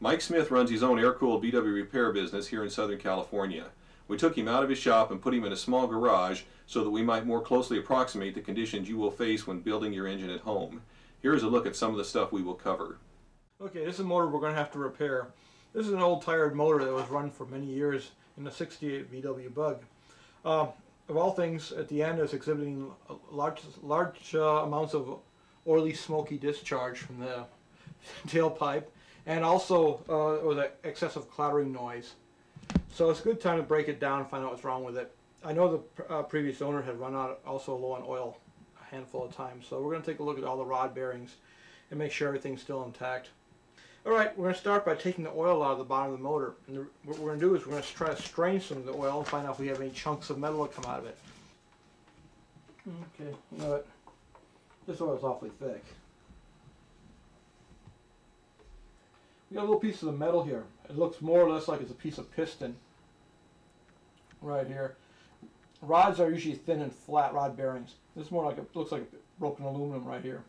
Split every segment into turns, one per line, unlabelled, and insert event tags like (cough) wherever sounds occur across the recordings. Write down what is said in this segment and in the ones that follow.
Mike Smith runs his own air-cooled VW repair business here in Southern California. We took him out of his shop and put him in a small garage so that we might more closely approximate the conditions you will face when building your engine at home. Here is a look at some of the stuff we will cover.
Okay, this is a motor we're going to have to repair. This is an old tired motor that was run for many years in a 68 VW Bug. Uh, of all things, at the end is exhibiting large, large uh, amounts of oily, smoky discharge from the (laughs) tailpipe and also uh, with an excessive clattering noise. So it's a good time to break it down and find out what's wrong with it. I know the uh, previous owner had run out also low on oil a handful of times, so we're going to take a look at all the rod bearings and make sure everything's still intact. Alright, we're going to start by taking the oil out of the bottom of the motor. And the, what we're going to do is we're going to try to strain some of the oil and find out if we have any chunks of metal that come out of it. Okay, you know what? This oil's awfully thick. We got a little piece of the metal here. It looks more or less like it's a piece of piston. Right here. Rods are usually thin and flat rod bearings. This is more like it looks like broken aluminum right here.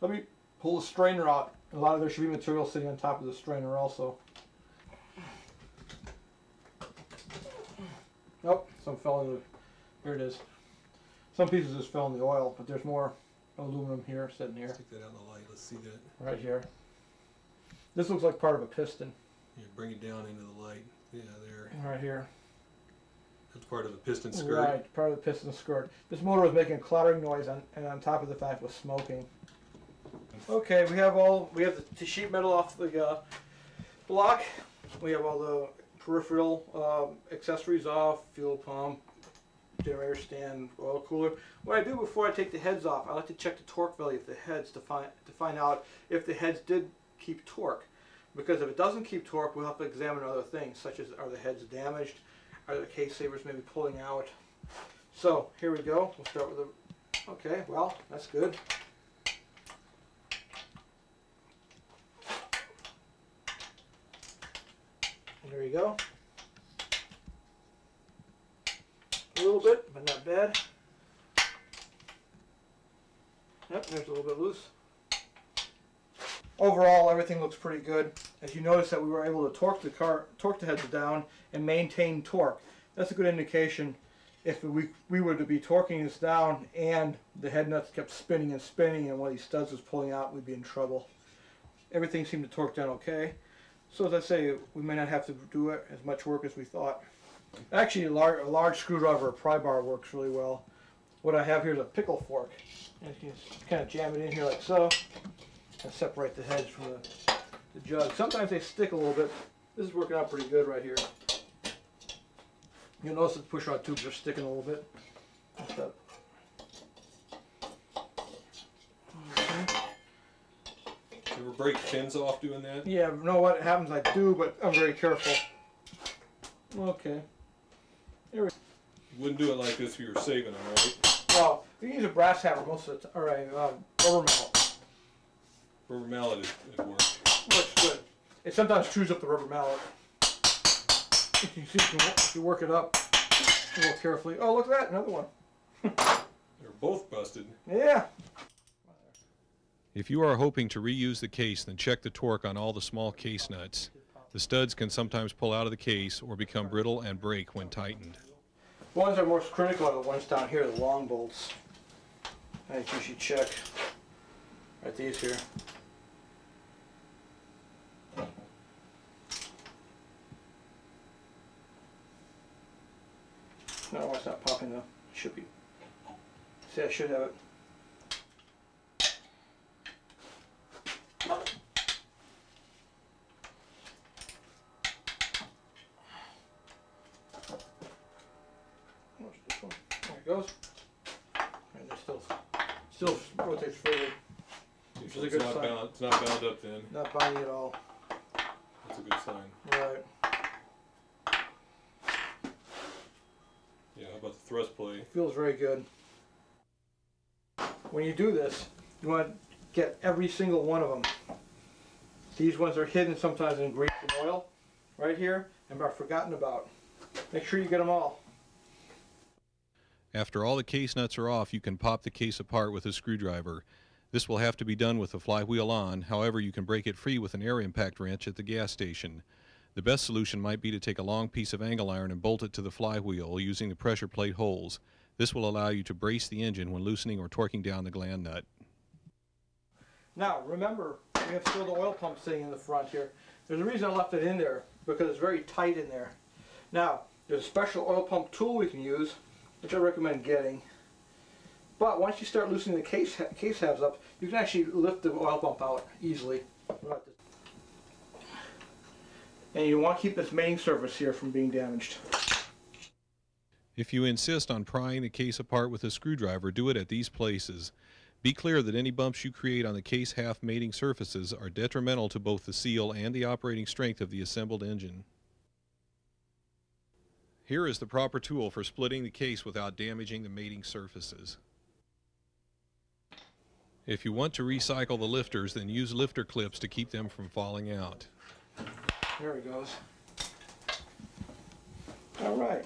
Let me pull the strainer out. A lot of there should be material sitting on top of the strainer also. Oh, some fell in the, here it is. Some pieces just fell in the oil, but there's more aluminum here sitting here.
Take that out in the light. Let's see that.
Right here. This looks like part of a piston.
Yeah, bring it down into the light. Yeah, there.
Right here.
That's part of the piston skirt.
Right, part of the piston skirt. This motor was making a clattering noise, on, and on top of the fact was smoking. Okay, we have all we have the sheet metal off the uh, block. We have all the peripheral um, accessories off, fuel pump, generator stand, oil cooler. What I do before I take the heads off, I like to check the torque value of the heads to find to find out if the heads did keep torque. Because if it doesn't keep torque, we'll have to examine other things, such as are the heads damaged, are the case savers maybe pulling out. So here we go. We'll start with the. Okay, well that's good. There you go. A little bit, but not bad. Yep, there's a little bit loose. Overall, everything looks pretty good. As you notice that we were able to torque the car, torque the heads down and maintain torque. That's a good indication if we, we were to be torquing this down and the head nuts kept spinning and spinning and one of these studs was pulling out, we'd be in trouble. Everything seemed to torque down okay. So as I say, we may not have to do it as much work as we thought. Actually, a large, a large screwdriver or pry bar works really well. What I have here is a pickle fork. And you can kind of jam it in here like so and separate the heads from the, the jug. Sometimes they stick a little bit. This is working out pretty good right here. You'll notice the push rod tubes are sticking a little bit. Okay.
You ever break fins off doing that?
Yeah, you know what happens? I do, but I'm very careful. Okay.
Here we You wouldn't do it like this if you were saving them, right?
Well, you use a brass hammer most of the time, or a um, rubber mallet.
Rubber mallet is, is work.
Works good. It sometimes chews up the rubber mallet. If you see, if you work it up a little carefully. Oh, look at that, another one. (laughs)
They're both busted.
Yeah.
If you are hoping to reuse the case, then check the torque on all the small case nuts. The studs can sometimes pull out of the case or become brittle and break when tightened.
The ones that are most critical are the ones down here, the long bolts. I think you should check. Right, these here. No, it's not popping though. It should be. See, I should have it. goes. And it still, still rotates forward.
Which is a good not sign. Bound, it's not bound up then.
Not binding at all.
That's a good sign.
Right.
Yeah, how about the thrust plate?
It feels very good. When you do this, you want to get every single one of them. These ones are hidden sometimes in grease and oil, right here, and are forgotten about. Make sure you get them all.
After all the case nuts are off, you can pop the case apart with a screwdriver. This will have to be done with the flywheel on, however you can break it free with an air impact wrench at the gas station. The best solution might be to take a long piece of angle iron and bolt it to the flywheel using the pressure plate holes. This will allow you to brace the engine when loosening or torquing down the gland nut.
Now, remember, we have still the oil pump sitting in the front here. There's a reason I left it in there, because it's very tight in there. Now, there's a special oil pump tool we can use, which I recommend getting. But once you start loosening the case, case halves up, you can actually lift the oil pump out easily. And you want to keep this main surface here from being damaged.
If you insist on prying the case apart with a screwdriver, do it at these places. Be clear that any bumps you create on the case half mating surfaces are detrimental to both the seal and the operating strength of the assembled engine. Here is the proper tool for splitting the case without damaging the mating surfaces. If you want to recycle the lifters, then use lifter clips to keep them from falling out.
There he goes. All right.